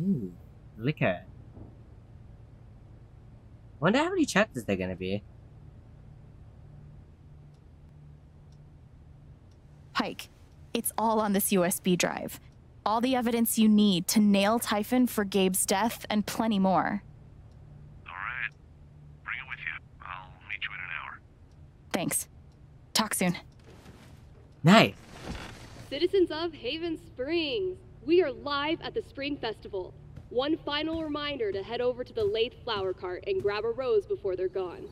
Ooh, liquor. Wonder how many chapters they're gonna be. Pike, it's all on this USB drive. All the evidence you need to nail Typhon for Gabe's death and plenty more. All right. Bring it with you. I'll meet you in an hour. Thanks. Talk soon. Nice. Citizens of Haven Springs, we are live at the Spring Festival. One final reminder to head over to the Lathe Flower Cart and grab a rose before they're gone.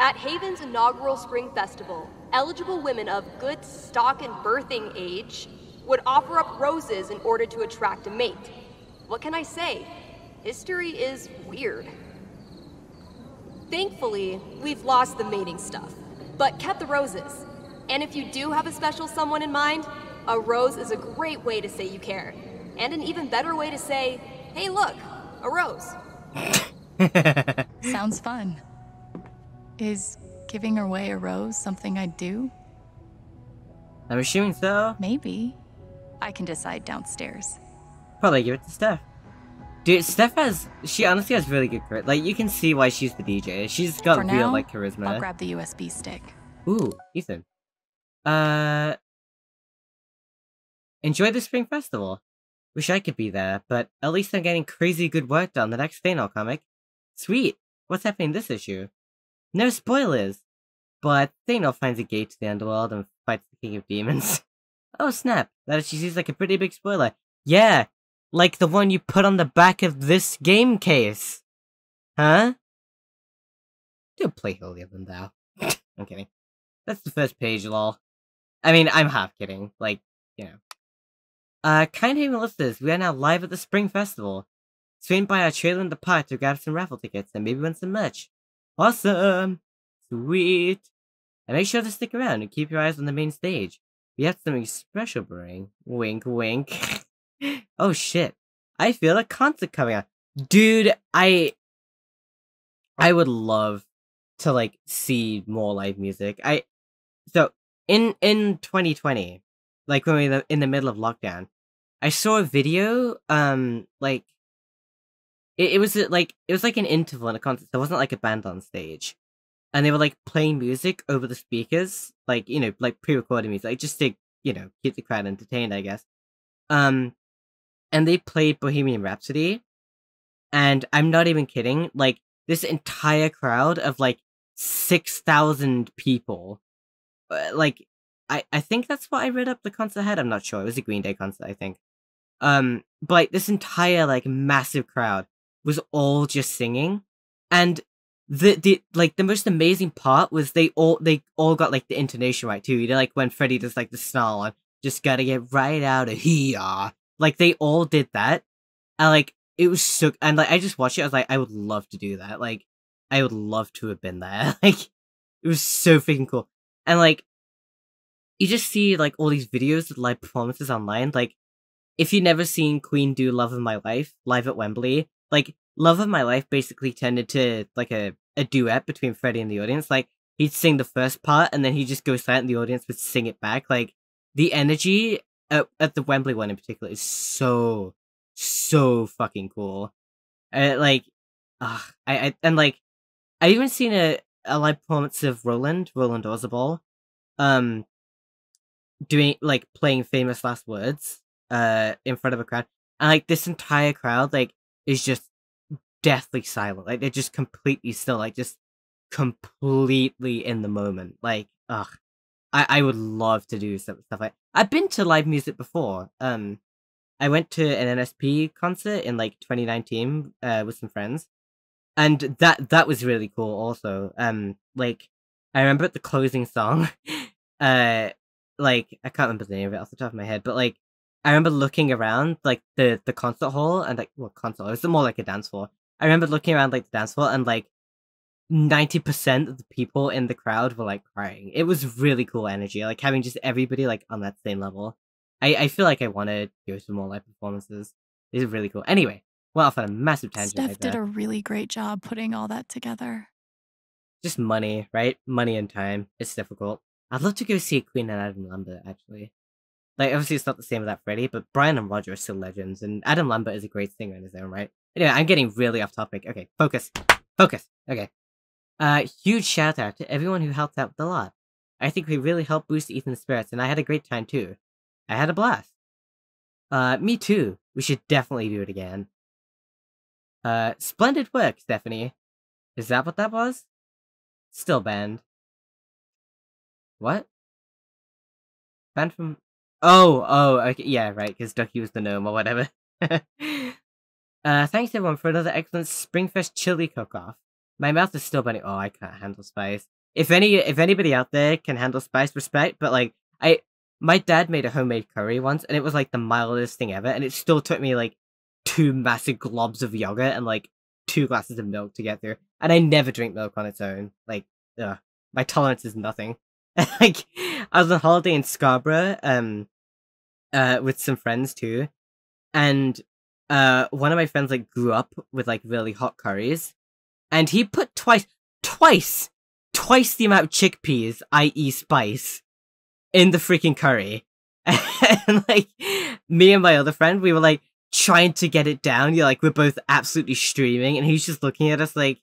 At Haven's inaugural Spring Festival, eligible women of good stock and birthing age would offer up roses in order to attract a mate. What can I say? History is weird. Thankfully, we've lost the mating stuff, but kept the roses. And if you do have a special someone in mind, a rose is a great way to say you care. And an even better way to say, hey, look, a rose. Sounds fun. Is giving away a rose something I'd do? I'm assuming so. Maybe. I can decide downstairs. Probably give it to Steph. Dude, Steph has, she honestly has really good charisma. Like, you can see why she's the DJ. She's got For real, now, like, charisma. I'll grab the USB stick. Ooh, Ethan. Uh, enjoy the Spring Festival. Wish I could be there, but at least I'm getting crazy good work done the next Thanos comic. Sweet. What's happening this issue? No spoilers. But Thanos finds a gate to the underworld and fights the King of Demons. oh snap! That actually seems like a pretty big spoiler. Yeah, like the one you put on the back of this game case. Huh? Don't play holier than thou. I'm kidding. That's the first page, lol. I mean, I'm half kidding. Like, you know. Uh, kind haven listeners, we are now live at the Spring Festival. Swing by our trailer in the park to grab some raffle tickets and maybe win some merch. Awesome! Sweet! And make sure to stick around and keep your eyes on the main stage. We have something special brewing. Wink, wink. oh shit. I feel a concert coming up. Dude, I... I would love to, like, see more live music. I... So, in, in 2020, like when we were in the middle of lockdown, I saw a video, um, like, it, it was uh, like, it was like an interval in a concert. There wasn't like a band on stage and they were like playing music over the speakers, like you know, like pre-recorded music, like, just to you know keep the crowd entertained, I guess. Um, and they played Bohemian Rhapsody, and I'm not even kidding. Like this entire crowd of like six thousand people, uh, like I I think that's what I read up the concert had. I'm not sure. It was a Green Day concert, I think. Um, but this entire like massive crowd was all just singing, and the the like the most amazing part was they all they all got like the intonation right too. You know, like when Freddie does like the snarl on, just gotta get right out of here. Like they all did that, and like it was so. And like I just watched it, I was like, I would love to do that. Like I would love to have been there. Like it was so freaking cool. And like you just see like all these videos of live performances online. Like if you've never seen Queen do "Love of My Life" live at Wembley, like Love of My Life basically turned into like a, a duet between Freddie and the audience. Like he'd sing the first part and then he'd just go silent and the audience would sing it back. Like the energy at, at the Wembley one in particular is so, so fucking cool. Uh, like, uh, I, I, and like, I even seen a, a live performance of Roland, Roland Orzabal, um, doing, like, playing famous last words, uh, in front of a crowd. And like, this entire crowd, like, is just deathly silent. Like they're just completely still, like just completely in the moment. Like, ugh. I, I would love to do stuff, stuff like I've been to live music before. Um I went to an NSP concert in like 2019 uh, with some friends. And that that was really cool also. Um like I remember the closing song. uh like I can't remember the name of it off the top of my head, but like I remember looking around like the the concert hall and like well concert it was more like a dance floor. I remember looking around like the dance floor and like ninety percent of the people in the crowd were like crying. It was really cool energy, like having just everybody like on that same level. I I feel like I want to go to more live performances. This is really cool. Anyway, well off on a massive tangent. Steph right did a really great job putting all that together. Just money, right? Money and time. It's difficult. I'd love to go see Queen and Adam Lambert actually. Like, obviously, it's not the same without Freddie, but Brian and Roger are still legends, and Adam Lambert is a great singer in his own right. Anyway, I'm getting really off topic. Okay, focus. Focus. Okay. Uh, huge shout out to everyone who helped out with the lot. I think we really helped boost Ethan's spirits, and I had a great time too. I had a blast. Uh, me too. We should definitely do it again. Uh, splendid work, Stephanie. Is that what that was? Still banned. What? Banned from... Oh, oh, okay, yeah, right, because Duckie was the gnome or whatever. uh, thanks everyone for another excellent Springfest chili cook-off. My mouth is still burning. Oh, I can't handle spice. If any, if anybody out there can handle spice, respect. But like, I, my dad made a homemade curry once, and it was like the mildest thing ever, and it still took me like two massive globs of yogurt and like two glasses of milk to get through. And I never drink milk on its own. Like, ugh, my tolerance is nothing. like, I was on holiday in Scarborough, um, uh, with some friends too, and uh, one of my friends like grew up with like really hot curries, and he put twice, twice, twice the amount of chickpeas, i.e., spice, in the freaking curry. and like, me and my other friend, we were like trying to get it down. You're like, we're both absolutely streaming, and he's just looking at us like,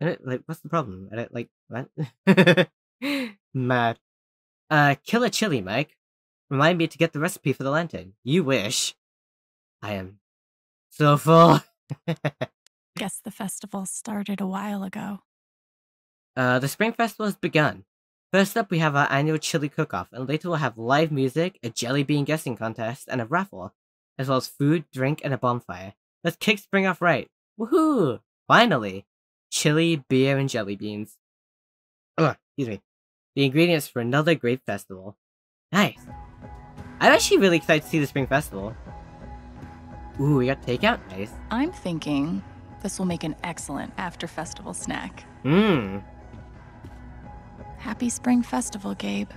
like, what's the problem? I don't, like, what? Mad. Uh, Killer Chili, Mike. Remind me to get the recipe for the lantern. You wish. I am so full. Guess the festival started a while ago. Uh, the Spring Festival has begun. First up, we have our annual chili cook-off, and later we'll have live music, a jelly bean guessing contest, and a raffle, as well as food, drink, and a bonfire. Let's kick spring off right. Woohoo! Finally! Chili, beer, and jelly beans. Excuse me. The ingredients for another great festival. Nice. I'm actually really excited to see the Spring Festival. Ooh, we got takeout? Nice. I'm thinking this will make an excellent after festival snack. Mmm. Happy Spring Festival, Gabe.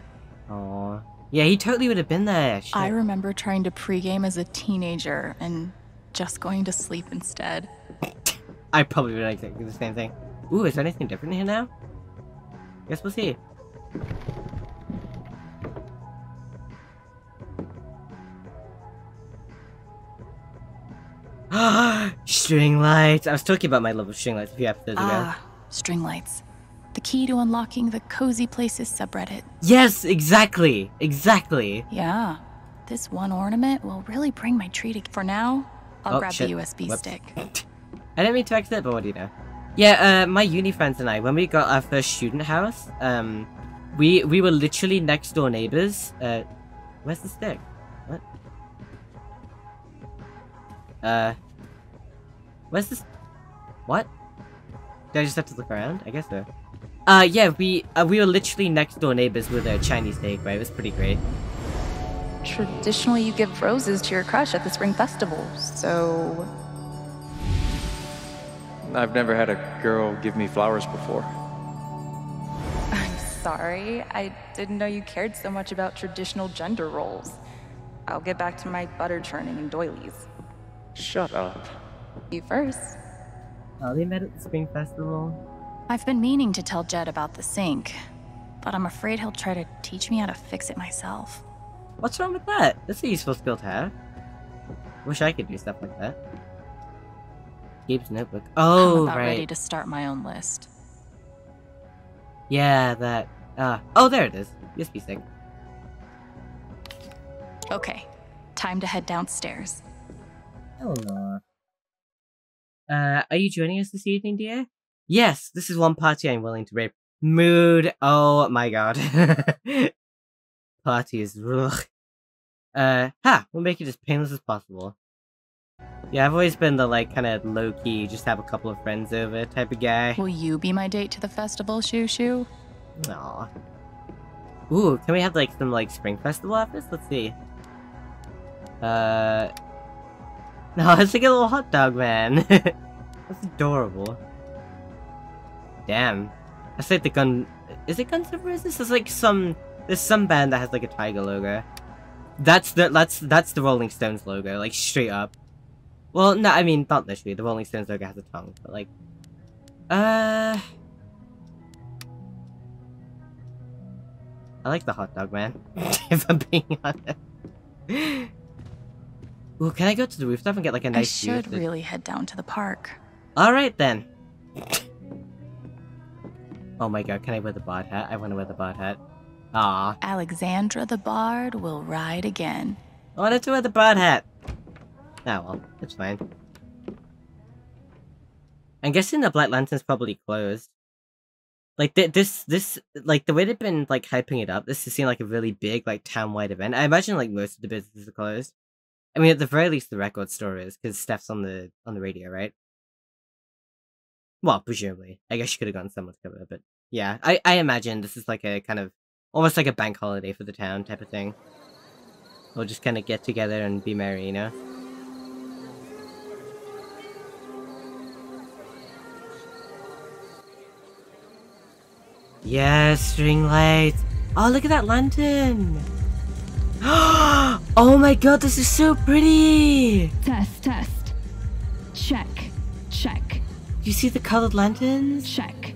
Aw. Yeah, he totally would have been there. Shit. I remember trying to pregame as a teenager and just going to sleep instead. I probably would exactly the same thing. Ooh, is there anything different here now? Guess we'll see. String lights. I was talking about my love of string lights a few episodes ago. Ah, string lights. The key to unlocking the Cozy Places subreddit. Yes, exactly. Exactly. Yeah. This one ornament will really bring my tree to. For now, I'll Oh, grab shit. the USB Whoops. stick. I didn't mean to exit, but what do you know? Yeah, uh, my uni friends and I, when we got our first student house, um, we we were literally next door neighbors. Uh, where's the stick? What? Uh, where's this? What? Do I just have to look around? I guess so. Uh, yeah, we uh, we were literally next door neighbors with a Chinese takeaway. It was pretty great. Traditionally, you give roses to your crush at the spring festival, so. I've never had a girl give me flowers before. I'm sorry. I didn't know you cared so much about traditional gender roles. I'll get back to my butter churning and doilies. Shut up. You first. Oh, they met at the spring festival. I've been meaning to tell Jed about the sink, but I'm afraid he'll try to teach me how to fix it myself. What's wrong with that? That's a useful skill to have. Wish I could do stuff like that. Gabe's notebook. Oh, I'm about right. ready to start my own list. Yeah, that. Uh, oh, there it is. USB stick. Okay, time to head downstairs. Eleanor. Uh, are you joining us this evening, dear? Yes, this is one party I'm willing to rape. Mood. Oh my god. party is ugh. Uh, ha! We'll make it as painless as possible. Yeah, I've always been the like kind of low key, just have a couple of friends over type of guy. Will you be my date to the festival, Shoo Shoo? Aw. Ooh, can we have like some like spring festival outfits? Let's see. Uh. No, it's like a little hot dog man. That's adorable. Damn. That's like the gun. Is it Guns N' Roses? There's like some. There's some band that has like a tiger logo. That's the that's that's the Rolling Stones logo, like straight up. Well, no, I mean not literally. The Rolling Stones logo has a tongue, but like. Uh. I like the hot dog man. if I'm being honest. Ooh, can I go to the rooftop and get like a nice view? of should the- really head down to the park. Alright then. oh my god, can I wear the bard hat? I want to wear the bard hat. Ah, Alexandra the Bard will ride again. I wanted to wear the bard hat. Ah well, it's fine. I'm guessing the Black Lantern's probably closed. Like th- this, this, like the way they've been like hyping it up. This is seem like a really big like town-wide event. I imagine like most of the businesses are closed. I mean, at the very least, the record store is because Steph's on the on the radio, right? Well, presumably. I guess she could have gotten someone to cover it, but yeah, I I imagine this is like a kind of almost like a bank holiday for the town type of thing. We'll just kind of get together and be merry, you know. Yes, string lights. Oh, look at that lantern. Oh, oh my god, this is so pretty. Test, test. Check, check, You see the colored lanterns? check.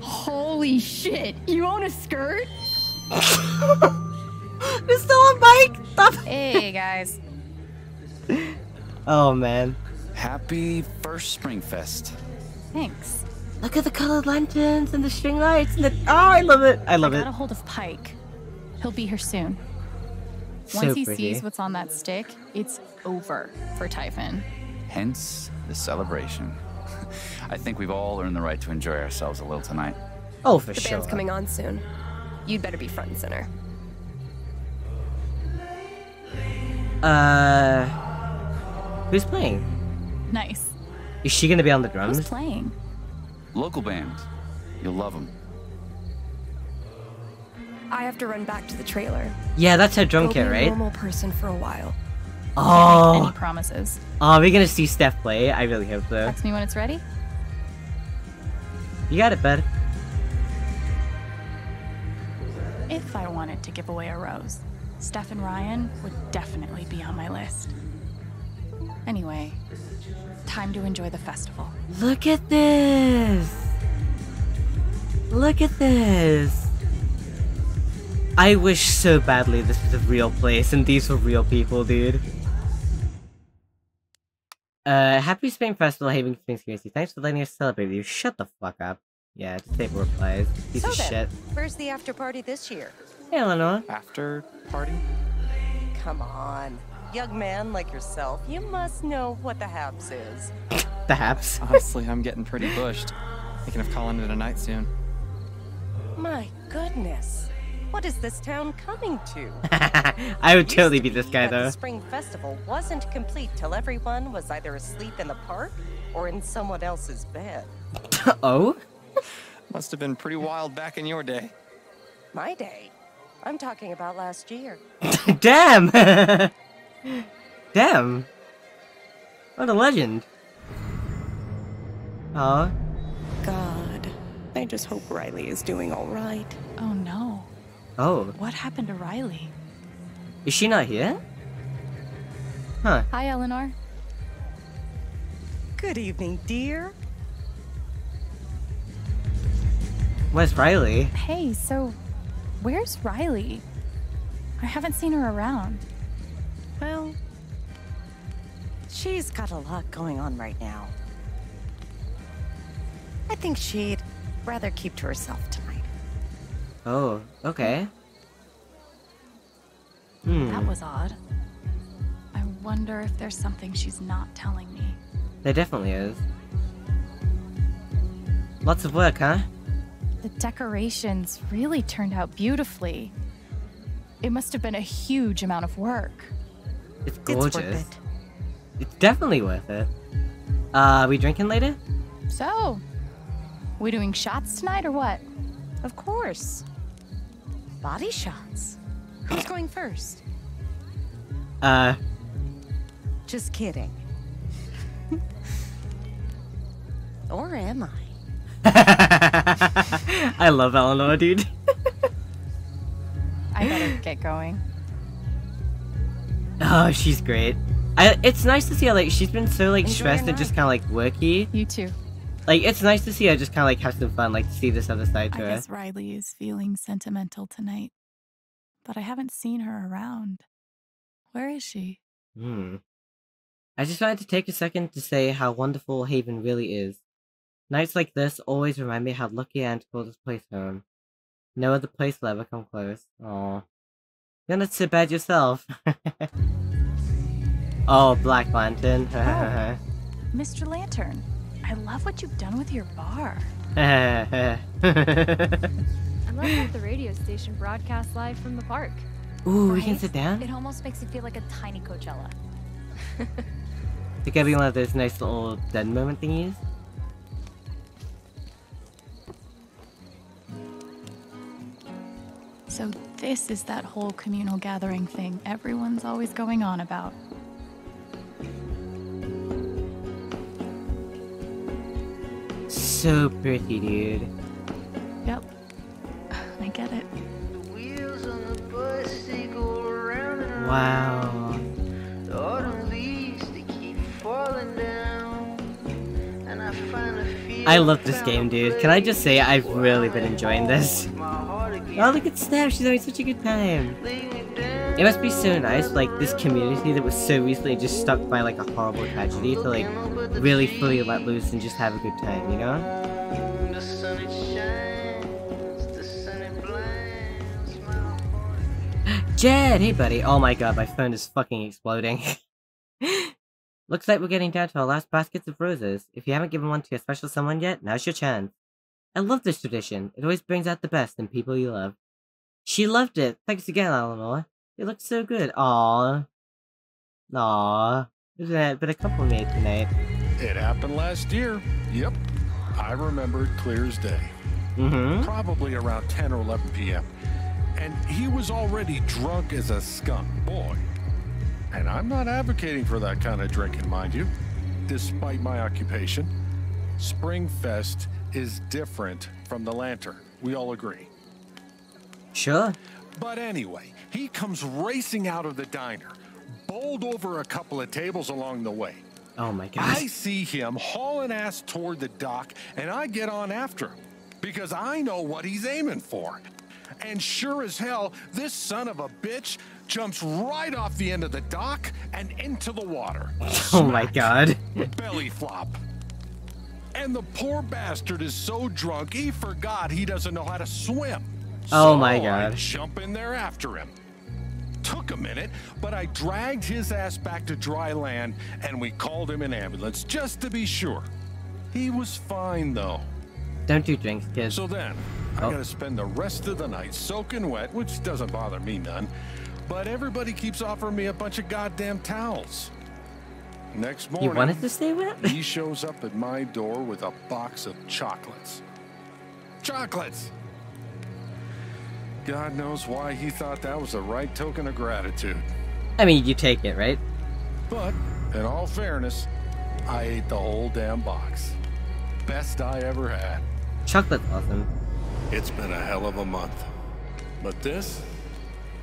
Holy shit, you own a skirt? It's still on bike. Stop. Hey guys. Oh man, Happy first Springfest. Thanks. look at the colored lanterns and the string lights and the. Oh, I love it. I love I it. got a hold of Pike. He'll be here soon. So Once he pretty. sees what's on that stick, it's over for Typhon. Hence the celebration. I think we've all earned the right to enjoy ourselves a little tonight. Oh, for The sure. band's coming on soon. You'd better be front and center. Uh, who's playing? Nice. Is she gonna be on the drums? Who's playing? Local band. You'll love them. I have to run back to the trailer. Yeah, that's her drum Go kit, right? normal person for a while. Oh, Any promises? Oh, are we gonna see Steph play? I really hope so. Text me when it's ready. You got it, bud. If I wanted to give away a rose, Steph and Ryan would definitely be on my list. Anyway, time to enjoy the festival. Look at this. Look at this. I wish so badly this was a real place and these were real people, dude. Uh, happy Spring Festival, Haven Springs Community. Thanks for letting us celebrate you. Shut the fuck up. Yeah, disable replies. Piece So of then, shit. where's the after party this year? Hey, Eleanor. After party? Come on. Young man like yourself, you must know what the haps is. The haps. Honestly, I'm getting pretty bushed. Thinking of calling it a night soon. My goodness. What is this town coming to? I would totally to be this guy though. The spring festival wasn't complete till everyone was either asleep in the park or in someone else's bed. oh? Must have been pretty wild back in your day. My day. I'm talking about last year. Damn! Damn! What a legend. Aw. God. I just hope Riley is doing all right. Oh no. Oh. What happened to Riley? Is she not here? Huh. Hi, Eleanor. Good evening, dear. Where's Riley? Hey, so where's Riley? I haven't seen her around. Well, she's got a lot going on right now. I think she'd rather keep to herself tonight. Oh, okay. Hmm. That was odd. I wonder if there's something she's not telling me. There definitely is. Lots of work, huh? The decorations really turned out beautifully. It must have been a huge amount of work. It's It's gorgeous. worth it. It's definitely worth it. Uh, we drinking later? So, we doing shots tonight or what? Of course. Body shots. Who's going first? Uh, Just kidding. or am I? I love Eleanor, dude. I better get going. Oh, she's great. I, it's nice to see her like she's been so like Enjoy stressed and just kind of like worky. You too. Like it's nice to see I just kind of like have some fun, like to see this other side I to her. guess Riley is feeling sentimental tonight. but I haven't seen her around. Where is she? Hmm. I just wanted to take a second to say how wonderful Haven really is. Nights like this always remind me how lucky I am to call this place home. No other place will ever come close. Aw. You're not so bad yourself. oh, Black Lantern. oh, Mr. Lantern, I love what you've done with your bar. I love that the radio station broadcasts live from the park. Ooh, we can sit down? It almost makes it feel like a tiny Coachella. It could be one of those nice little dead moment thingies. So, this is that whole communal gathering thing everyone's always going on about. So pretty, dude. Yep. I get it. Wow. The autumn leaves, they keep falling down. And I finally feel I love this game, dude. Can I just say I've really been enjoying this? Oh, look at Steph. She's having such a good time. It must be so nice, like, this community that was so recently just stuck by, like, a horrible tragedy to, like, really fully let loose and just have a good time, you know? the sun it shines, the sun it blinds my Jed! Hey, buddy. Oh my god, my phone is fucking exploding. Looks like we're getting down to our last baskets of roses. If you haven't given one to a special someone yet, now's your chance. I love this tradition. It always brings out the best in people you love. She loved it. Thanks again, Eleanor. It looks so good. Aww. Aww. There's a bit of couple made tonight. It happened last year. Yep. I remember it clear as day. Mm-hmm. Probably around 10 or 11 p.m. And he was already drunk as a skunk boy. And I'm not advocating for that kind of drinking, mind you. Despite my occupation, Springfest is different from the Lantern. We all agree. Sure. But anyway, he comes racing out of the diner, bowled over a couple of tables along the way. Oh my god. I see him hauling ass toward the dock, and I get on after him because I know what he's aiming for. And sure as hell, this son of a bitch jumps right off the end of the dock and into the water. Oh my god. Belly flop. And the poor bastard is so drunk he forgot he doesn't know how to swim. Oh my So I God. jump in there after him. Took a minute, but I dragged his ass back to dry land and we called him an ambulance just to be sure. He was fine though. Don't you drinks, kids. So then, I Oh. gotta spend the rest of the night soaking wet, which doesn't bother me none. But everybody keeps offering me a bunch of goddamn towels. Next morning, You wanted to stay wet? he shows up at my door with a box of chocolates. Chocolates! God knows why he thought that was the right token of gratitude. I mean, you take it, right? But, in all fairness, I ate the whole damn box. Best I ever had. Chocolate awesome. It's been a hell of a month. But this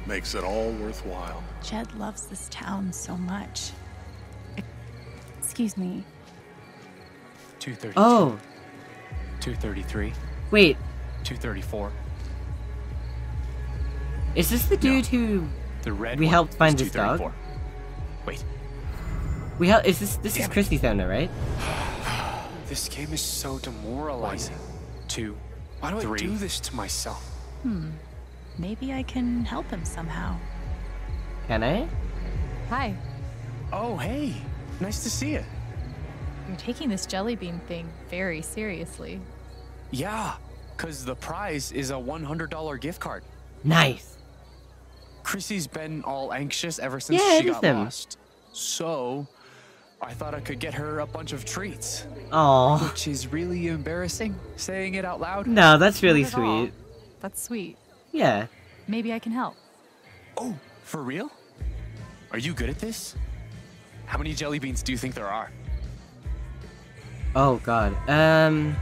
makes it all worthwhile. Jed loves this town so much. Excuse me. 232. Oh, 233. wait. 234. Is this the dude who The red we helped find this dog? 234. Wait, We helped. Is this this is Christy's owner, right? This game is so demoralizing. two, Why do I three. do this to myself? Hmm. Maybe I can help him somehow. Can I? Hi. Oh, hey. Nice to see you. You're taking this jelly bean thing very seriously. Yeah, because the prize is a $100 gift card. Nice. Chrissy's been all anxious ever since Yeah, she it is got them. lost. So, I thought I could get her a bunch of treats. Aw. Which is really embarrassing, saying it out loud. No, that's really Not at all. sweet. That's sweet. Yeah. Maybe I can help. Oh, for real? Are you good at this? How many jelly beans do you think there are? Oh god. Um.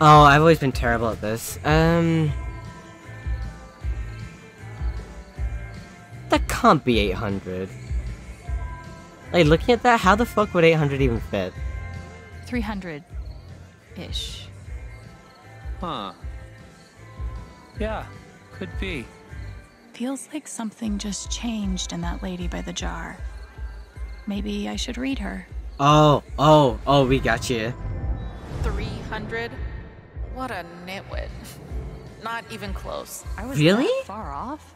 Oh, I've always been terrible at this. Um. That can't be 800. Like, looking at that, how the fuck would 800 even fit? 300 ish. Huh. Yeah, Could be. Feels like something just changed in that lady by the jar. Maybe I should read her. Oh, oh, oh, we got you. 300? What a nitwit. Not even close. I was Really? that far off.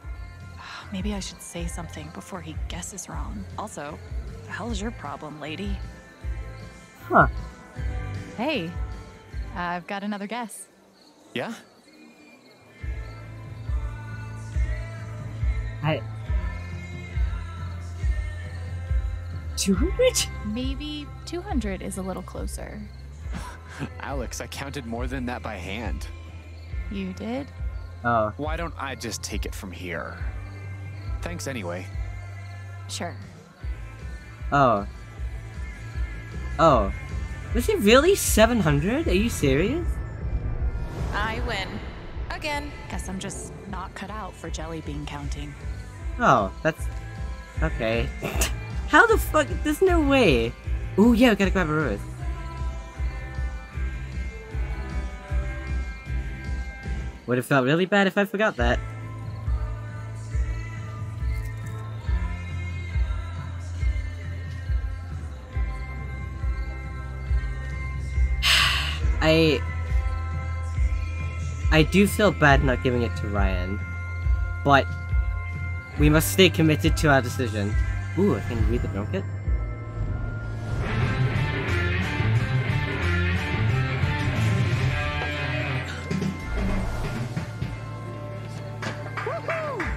Maybe I should say something before he guesses wrong. Also, the hell's your problem, lady? Huh. Hey, I've got another guess. Yeah? I. 200? Maybe 200 is a little closer. Alex, I counted more than that by hand. You did? Oh. Why don't I just take it from here? Thanks anyway. Sure. Oh. Oh. Was it really 700? Are you serious? I win. Again. Guess I'm just not cut out for jelly bean counting. Oh, that's. Okay. How the fuck? There's no way. Oh yeah, we gotta grab a rose. Would have felt really bad if I forgot that. I do feel bad not giving it to Ryan, but we must stay committed to our decision. Ooh, I can read the blanket.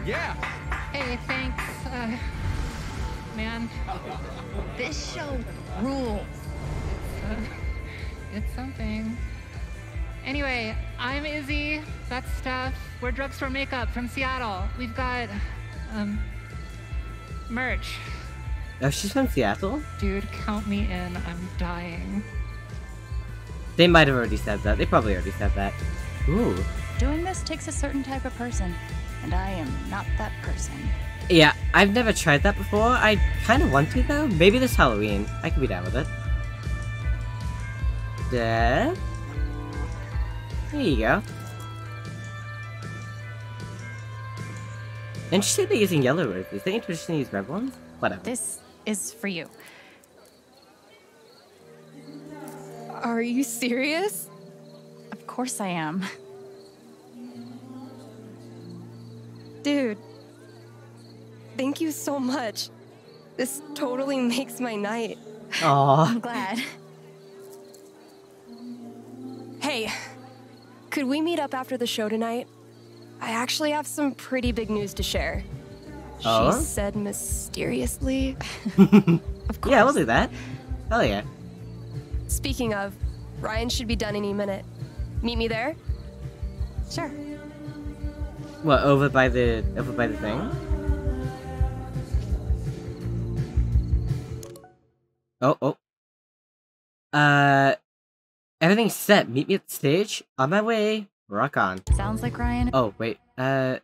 Yeah. Hey, thanks, uh, man. This show rules. It's, uh, it's something. Anyway, I'm Izzy. That's Steph. We're Drugstore Makeup from Seattle. We've got, um, merch. Oh, she's from Seattle? Dude, count me in. I'm dying. They might have already said that. They probably already said that. Ooh. Doing this takes a certain type of person, and I am not that person. Yeah, I've never tried that before. I kind of want to though. Maybe this Halloween. I could be down with it. There. There you go. Interesting they're using yellow roses. They interesting to use red ones? Whatever. This is for you. Are you serious? Of course I am. Dude. Thank you so much. This totally makes my night. Aww. I'm glad. Hey, could we meet up after the show tonight? I actually have some pretty big news to share. Oh? She said mysteriously. Of course. Yeah, we'll do that. Hell yeah. Speaking of, Ryan should be done any minute. Meet me there? Sure. What, over by the over by the thing? Oh, oh. Uh everything's set. Meet me at the stage. On my way. Rock on. Sounds like Ryan. Oh, wait. Uh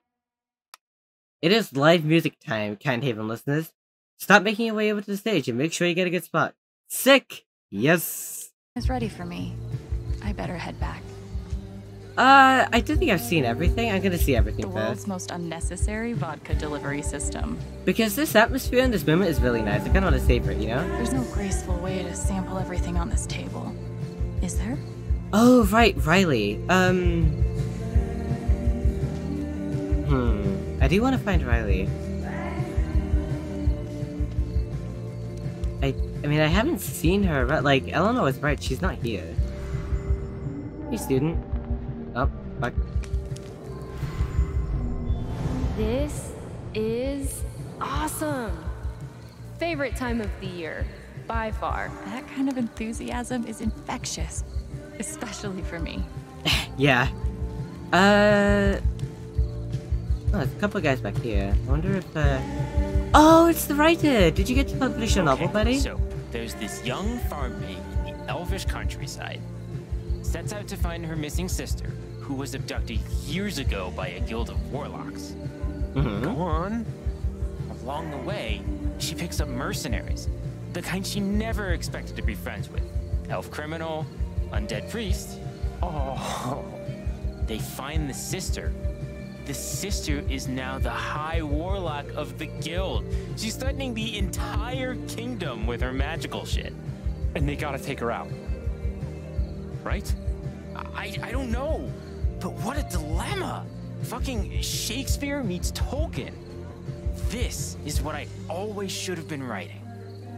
It is live music time, Kind Haven listeners. Stop making your way over to the stage and make sure you get a good spot. Sick! Yes! Is ready for me. I better head back. Uh, I do think I've seen everything. I'm gonna see everything The world's first. most unnecessary vodka delivery system. Because this atmosphere in this moment is really nice. I kinda wanna savor it, you know? There's no graceful way to sample everything on this table. Is there? Oh, right, Riley. Um. Hmm. I do want to find Riley. I. I mean, I haven't seen her, but like Eleanor was right. She's not here. Hey, student. Oh, fuck. This is awesome. Favorite time of the year, by far. That kind of enthusiasm is infectious, especially for me. Yeah. Uh. Oh, there's a couple of guys back here. I wonder if. Uh... Oh, it's the writer. Did you get to publish a novel, buddy? So, there's this young farm maid in the elvish countryside. Sets out to find her missing sister, who was abducted years ago by a guild of warlocks. Mhm. Go on. Along the way, she picks up mercenaries, the kind she never expected to be friends with. Elf criminal, undead priest. Oh. They find the sister, the sister is now the High Warlock of the Guild. She's threatening the entire kingdom with her magical shit. And they gotta take her out. Right? I, I don't know. But what a dilemma! Fucking Shakespeare meets Tolkien. This is what I always should have been writing.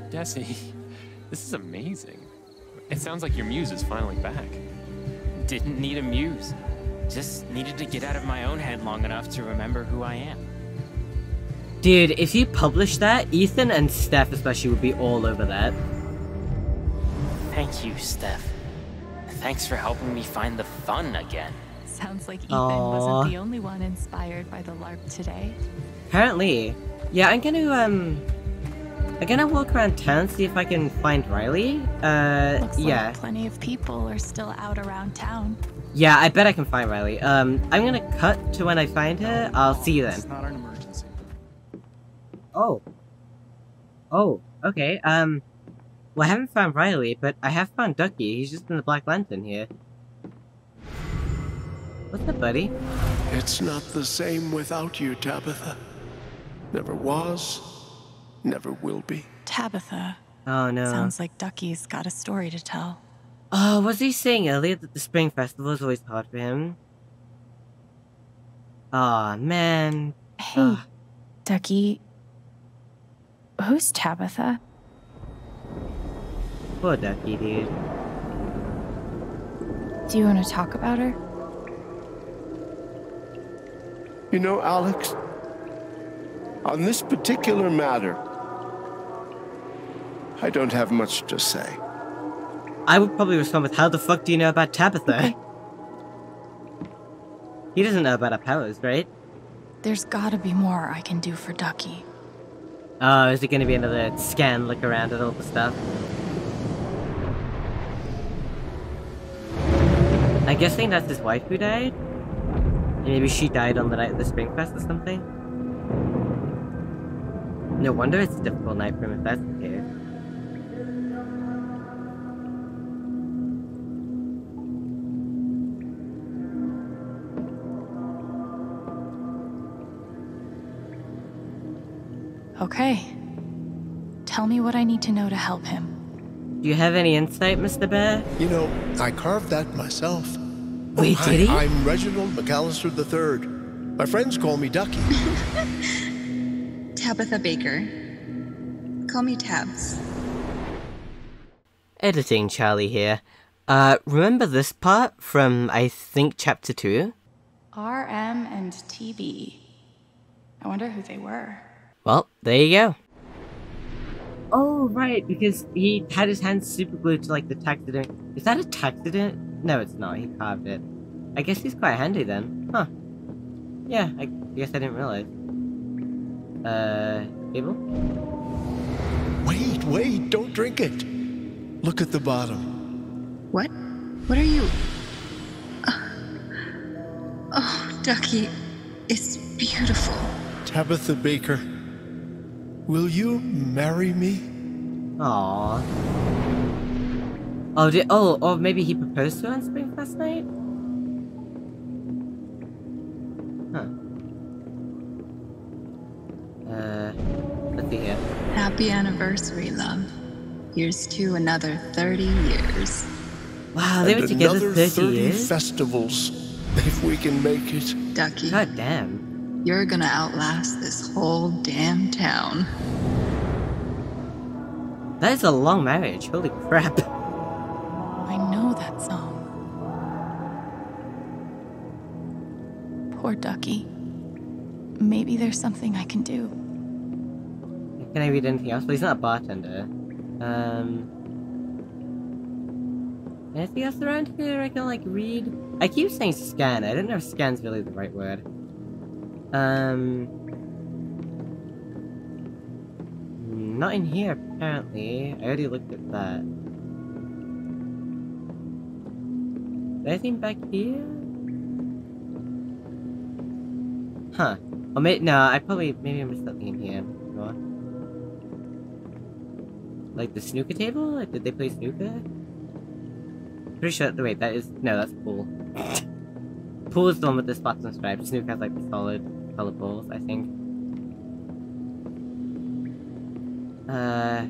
Desi, this is amazing. It sounds like your muse is finally back. Didn't need a muse. Just needed to get out of my own head long enough to remember who I am. Dude, if you publish that, Ethan and Steph especially would be all over that. Thank you, Steph. Thanks for helping me find the fun again. Sounds like Ethan Aw. wasn't the only one inspired by the LARP today. Apparently. Yeah, I'm gonna, um... I'm gonna walk around town, see if I can find Riley. Uh, Looks yeah. like plenty of people are still out around town. Yeah, I bet I can find Riley. Um, I'm gonna cut to when I find her. I'll see you then. It's not an emergency. Oh. Oh, okay. Um, well, I haven't found Riley, but I have found Duckie. He's just in the Black Lantern here. What's up, buddy? It's not the same without you, Tabitha. Never was, never will be. Tabitha. Oh, no. Sounds like Duckie's got a story to tell. Oh, was he saying earlier that the Spring Festival is always hard for him? Aw, man. Hey, Duckie. Who's Tabitha? Poor Duckie, dude. Do you want to talk about her? You know, Alex, on this particular matter, I don't have much to say. I would probably respond with, how the fuck do you know about Tabitha? He doesn't know about our powers, right? There's gotta be more I can do for Duckie. Oh, is it gonna be another scan look around at all the stuff? I'm guessing that's his wife who died? And maybe she died on the night of the Spring Fest or something? No wonder it's a difficult night for him if that's the case. Okay. Tell me what I need to know to help him. Do you have any insight, Mr. Bear? You know, I carved that myself. Wait, hi, did he? I'm Reginald McAllister III. My friends call me Duckie. Tabitha Baker. Call me Tabs. Editing Charlie here. Uh, remember this part from, I think, chapter 2? RM and TB. I wonder who they were. Well, there you go. Oh, right, because he had his hands super glued to, like, the taxidermy. Is that a taxidermy? No, it's not. He carved it. I guess he's quite handy then. Huh. Yeah, I guess I didn't realize. Uh, Abel? Wait, wait, don't drink it. Look at the bottom. What? What are you? Uh, oh, Duckie, it's beautiful. Tabitha Baker, will you marry me? Aww. Oh, did, oh, or maybe he proposed to her on Spring Fest night? Huh. Uh, let's see here. Happy anniversary, love. Here's to another 30 years. Wow, they and were together another 30 30 years? festivals, if we can make it. Duckie. God damn. You're gonna outlast this whole damn town. That is a long marriage, holy crap. I know that song. Poor Duckie. Maybe there's something I can do. Can I read anything else? Well, he's not a bartender. Um... Anything else around here I can, like, read? I keep saying scan. I don't know if scan's really the right word. Um... Not in here, apparently. I already looked at that. Anything back here? Huh. Oh, may no, I probably, maybe I missed something in here. Like the snooker table? Like, did they play snooker? Pretty sure, wait, that is, no, that's pool. Pool is the one with the spots and stripes. Snook has like the solid color balls, I think. Uh.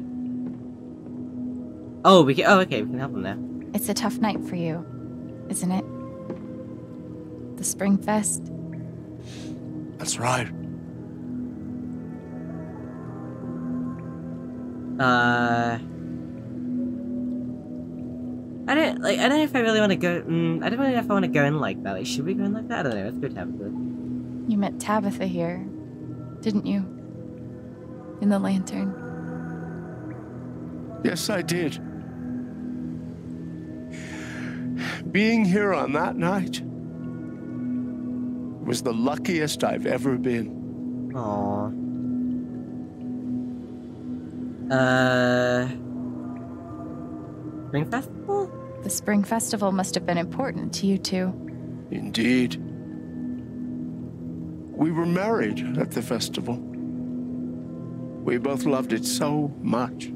Oh, we can. Oh, okay, we can help them there. It's a tough night for you, isn't it? The Spring Fest. That's right. Uh. I don't like. I don't know if I really want to go. Mm, I don't know if I want to go in like that. Like, should we go in like that? I don't know. Let's go Tabitha. You met Tabitha here, didn't you? In the lantern. Yes, I did. Being here on that night was the luckiest I've ever been. Aww. Uh. Spring Festival? The Spring Festival must have been important to you two. Indeed. We were married at the festival. We both loved it so much.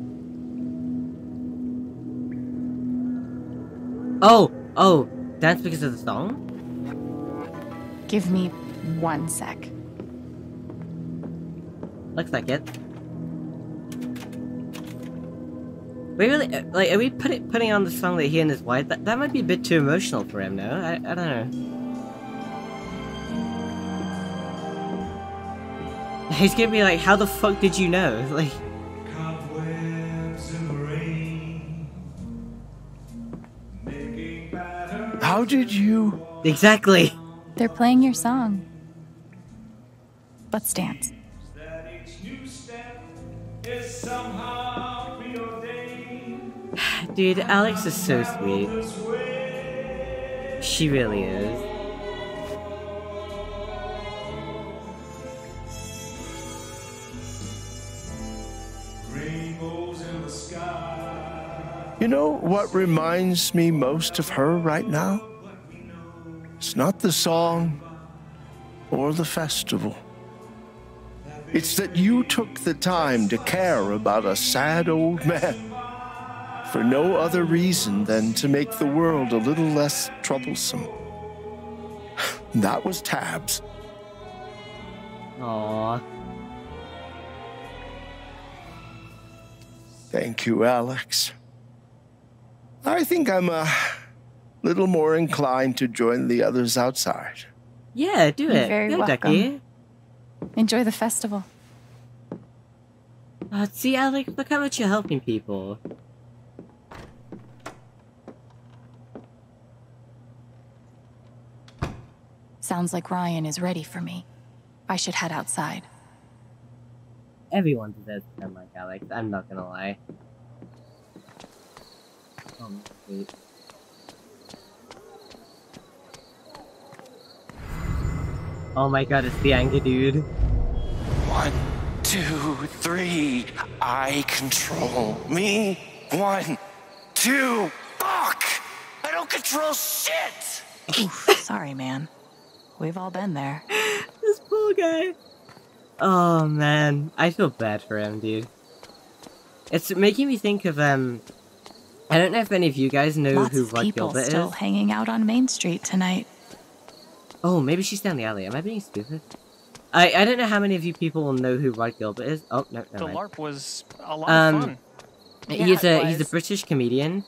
Oh, oh, that's because of the song? Give me one sec. Looks like it. We really like. Are we putting putting on the song that he and his wife? That that might be a bit too emotional for him. No, I I don't know. He's gonna be like, "How the fuck did you know?" Like, How did you? exactly. They're playing your song. Let's dance. Dude, Alex is so sweet. She really is. You know what reminds me most of her right now? It's not the song or the festival. It's that you took the time to care about a sad old man for no other reason than to make the world a little less troublesome. That was Tabs. Aww. Thank you, Alex. I think I'm a little more inclined to join the others outside. Yeah, do You're it. very Go, welcome. Duckie. Enjoy the festival. Uh, see, Alex, look how much you're helping people. Sounds like Ryan is ready for me. I should head outside. Everyone deserves to come like Alex. I'm not gonna lie. Oh, wait. Oh my god, it's the anger dude. One, two, three. I control me. One, two. Fuck! I don't control shit! Oof, sorry, man. We've all been there. this poor guy. Oh man, I feel bad for him, dude. It's making me think of um. I don't know if any of you guys know Lots who of Rod people Gilbert still is. hanging out on Main Street tonight. Oh, maybe she's down the alley. Am I being stupid? I I don't know how many of you people will know who Rhod Gilbert is. Oh no, The no. mind. LARP was a lot Um, of fun. he's Yeah, a he's a. British comedian,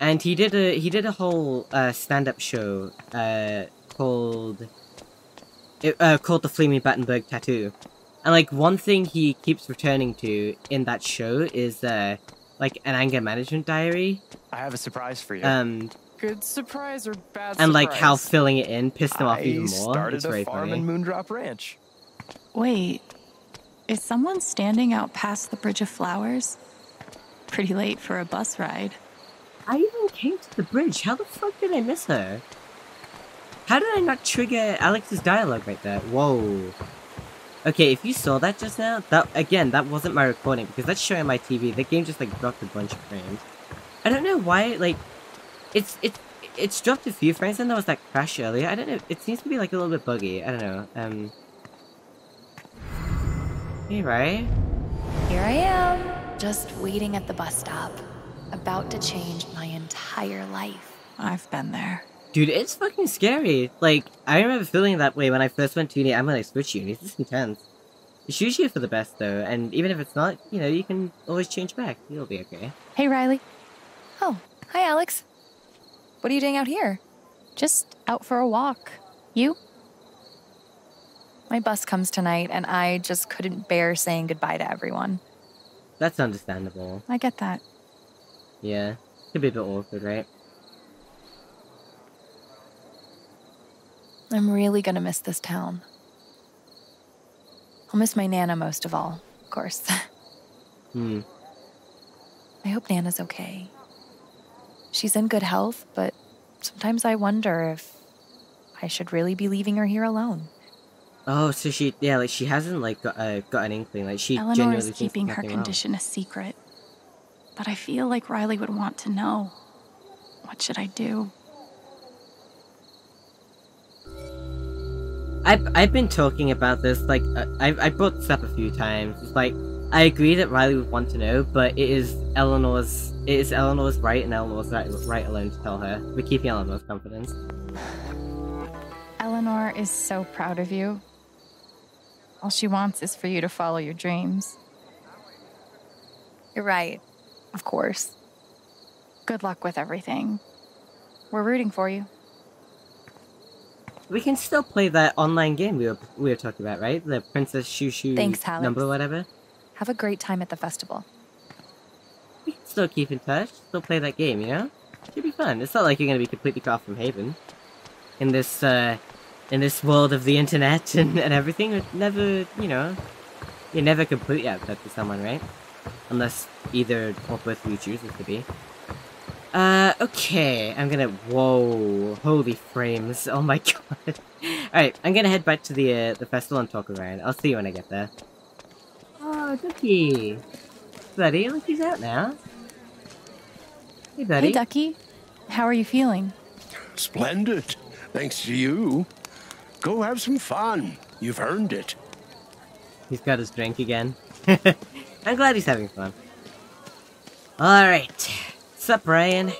and he did a he did a whole uh, stand up show uh, called it, uh, called the Flaming Battenberg Tattoo, and like one thing he keeps returning to in that show is uh, like an anger management diary, I have a surprise for you. um, Good surprise or bad surprise. and like how filling it in pissed him off even more. started It's a very farm funny. in Moondrop Ranch. Wait, is someone standing out past the Bridge of Flowers? Pretty late for a bus ride. I even came to the bridge. How the fuck did I miss her? How did I not trigger Alex's dialogue right there? Whoa. Okay, if you saw that just now, that again, that wasn't my recording because that's showing my TV. The game just like dropped a bunch of frames. I don't know why. Like, it's it's it's dropped a few frames and there was that crash earlier. I don't know. It seems to be like a little bit buggy. I don't know. Um. Hey, right? Here I am, just waiting at the bus stop, about to change my entire life. I've been there. Dude, it's fucking scary. Like, I remember feeling that way when I first went to uni and when I switched unis. It's intense. It's usually for the best, though, and even if it's not, you know, you can always change back. You'll be okay. Hey, Riley. Oh, hi, Alex. What are you doing out here? Just out for a walk. You? My bus comes tonight, and I just couldn't bear saying goodbye to everyone. That's understandable. I get that. Yeah. Could be a bit awkward, right? I'm really gonna miss this town. I'll miss my Nana most of all, of course. Hmm. I hope Nana's okay. She's in good health, but sometimes I wonder if I should really be leaving her here alone. Oh, so she, yeah, like she hasn't like got, uh, got an inkling. Like she Eleanor genuinely is keeping her condition a secret. But I feel like Riley would want to know. What should I do? I've, I've been talking about this, like, uh, I've, I brought this up a few times. It's like, I agree that Riley would want to know, but it is Eleanor's, it is Eleanor's right and Eleanor's right, right alone to tell her. We're keeping Eleanor's confidence. Eleanor is so proud of you. All she wants is for you to follow your dreams. You're right. Of course. Good luck with everything. We're rooting for you. We can still play that online game we were, we were talking about, right? The Princess Shoo Thanks, Alex. number whatever. Have a great time at the festival. We can still keep in touch, still play that game, you know? Should be fun. It's not like you're gonna be completely cut off from Haven. In this, uh, in this world of the internet and, and everything, it never, you know, you're never completely out with someone, right? Unless either or both of you choose chooses to be. Uh, okay, I'm gonna, whoa, holy frames, oh my god. Alright, I'm gonna head back to the, uh, the festival and talk around. I'll see you when I get there. Oh, Duckie! Buddy, look, he's out now. Hey, buddy. Hey, Duckie. How are you feeling? Splendid. Thanks to you. Go have some fun. You've earned it. He's got his drink again. I'm glad he's having fun. Alright. Sup, Brian?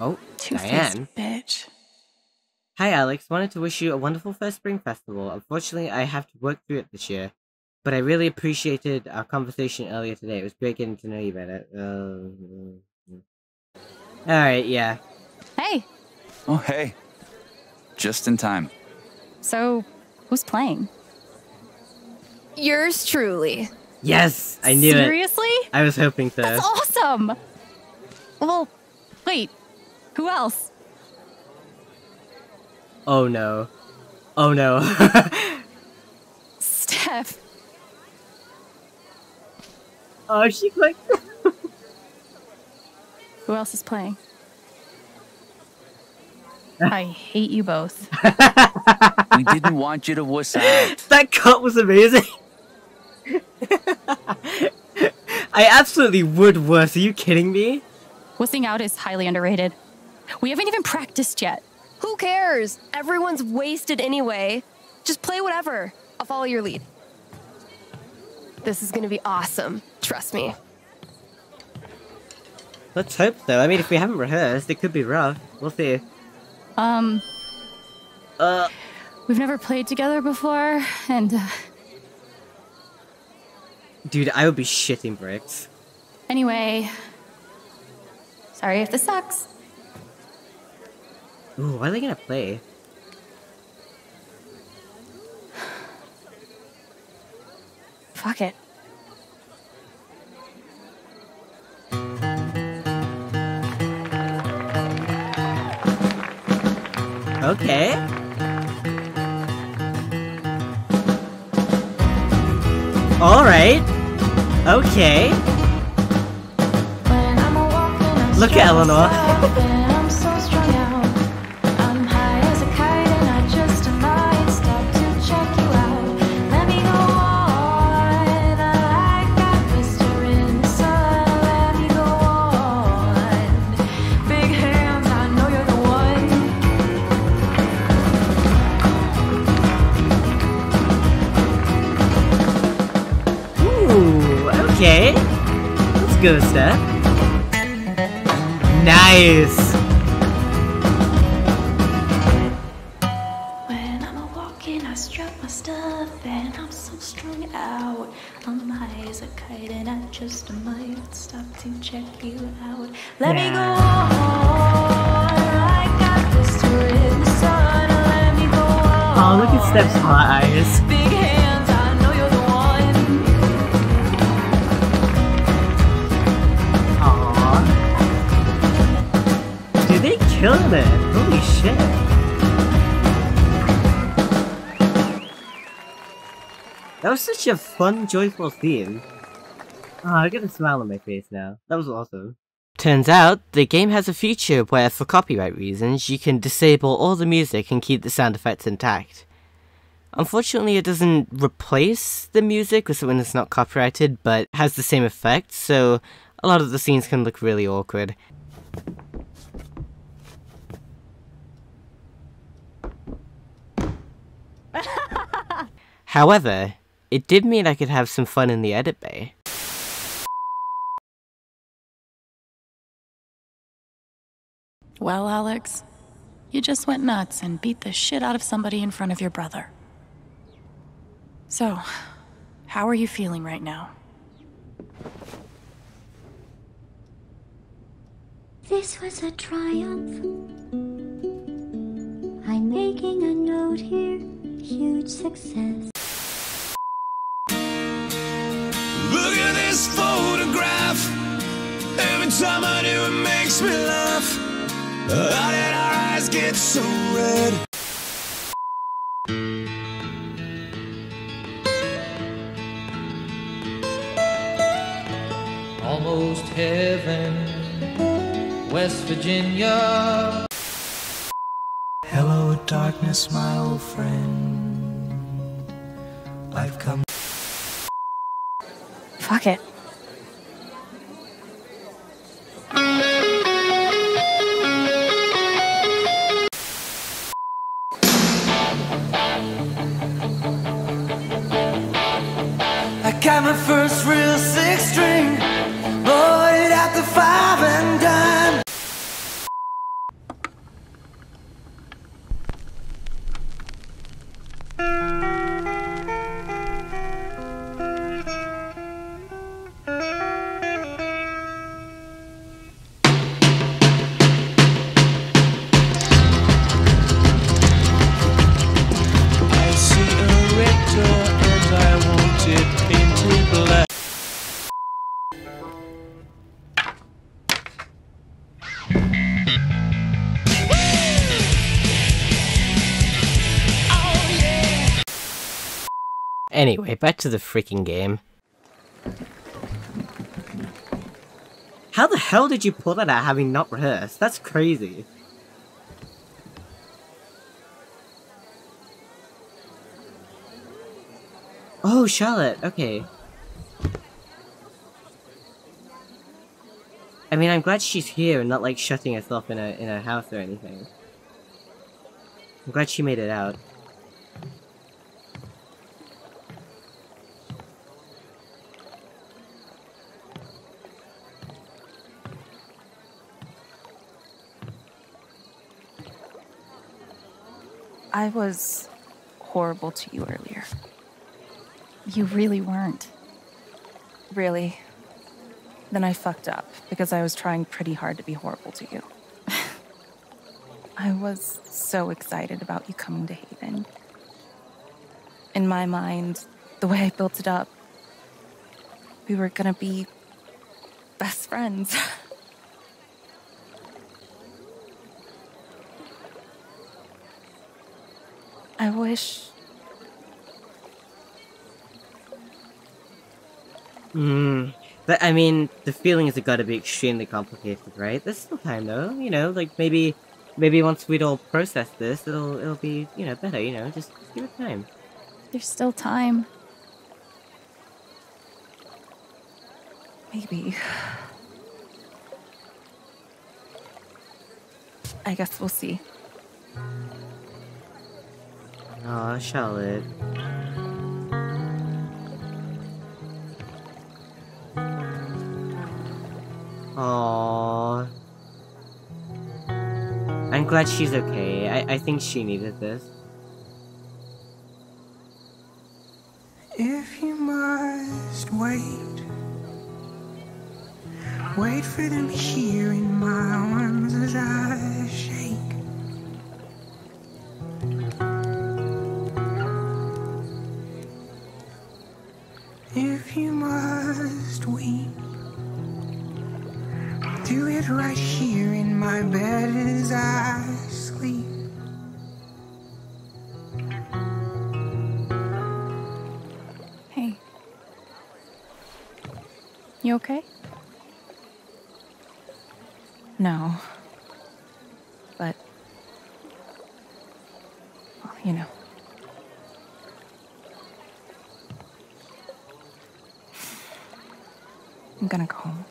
Oh, Diane. bitch. Hi, Alex. Wanted to wish you a wonderful first spring festival. Unfortunately, I have to work through it this year. But I really appreciated our conversation earlier today. It was great getting to know you better. Uh, Alright, yeah. Hey, Oh, hey. Just in time. so who's playing? Yours truly. Yes! I knew Seriously? it. I was hoping so. That's awesome! Well, wait, who else? Oh no. Oh no. Steph. oh, she clicked. Who else is playing? I hate you both. We didn't want you to wuss out. that cut was amazing. I absolutely would worse. Are you kidding me? Wussing out is highly underrated. We haven't even practiced yet. Who cares? Everyone's wasted anyway. Just play whatever. I'll follow your lead. This is gonna be awesome. Trust me. Let's hope so. I mean, if we haven't rehearsed, it could be rough. We'll see. Um, Uh, we've never played together before, and uh, dude, I would be shitting bricks. anyway, sorry if this sucks. Ooh, what are they gonna play? Fuck it. Okay. Alright. Okay. Look at Eleanor. Ooh, okay. Let's go, Steph. Nice. Such a fun, joyful theme. Oh, I get a smile on my face now. That was awesome. Turns out, the game has a feature where, for copyright reasons, you can disable all the music and keep the sound effects intact. Unfortunately, it doesn't replace the music with something that's not copyrighted, but has the same effect, so a lot of the scenes can look really awkward. However, it did mean I could have some fun in the edit bay. Well, Alex, you just went nuts and beat the shit out of somebody in front of your brother. So, how are you feeling right now? This was a triumph. I'm making a note here. Huge success. This photograph. Every time I do, it makes me laugh. How did our eyes get so red? Almost heaven, West Virginia. Hello, darkness, my old friend. I've come. Fuck it. Anyway, back to the freaking game. How the hell did you pull that out having not rehearsed? That's crazy. Oh, Charlotte, okay. I mean, I'm glad she's here and not like shutting herself in a in a house or anything. I'm glad she made it out. I was horrible to you earlier. You really weren't. Really. Then I fucked up because I was trying pretty hard to be horrible to you. I was so excited about you coming to Haven. In my mind, the way I built it up, we were gonna be best friends. I wish Hmm. But I mean, the feelings have got to be extremely complicated, right? There's still time though, you know. Like maybe, maybe once we'd all process this, it'll it'll be you know better. You know, just, just give it time. there's still time. Maybe. I guess we'll see. Aw, Charlotte. Aww. I'm glad she's okay. I, I think she needed this. If you must wait Wait for them here in my arms as I shake. Okay? No. But. Well, you know. I'm gonna go home.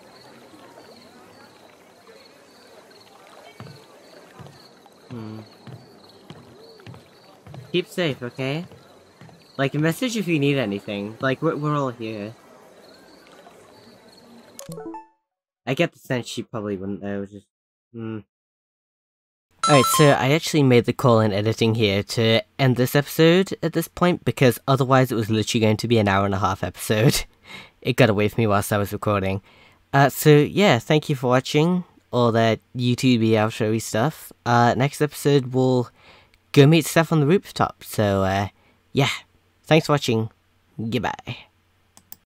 Hmm. Keep safe, okay? Like, message if you need anything. Like, we're, we're all here. I get the sense she probably wouldn't though, just... Hmm. Alright, so I actually made the call in editing here to end this episode at this point, because otherwise it was literally going to be an hour and a half episode. it got away from me whilst I was recording. Uh, so yeah, thank you for watching all that YouTube outro stuff. Uh, next episode we'll go meet Steph on the rooftop, so uh, yeah. Thanks for watching. Goodbye.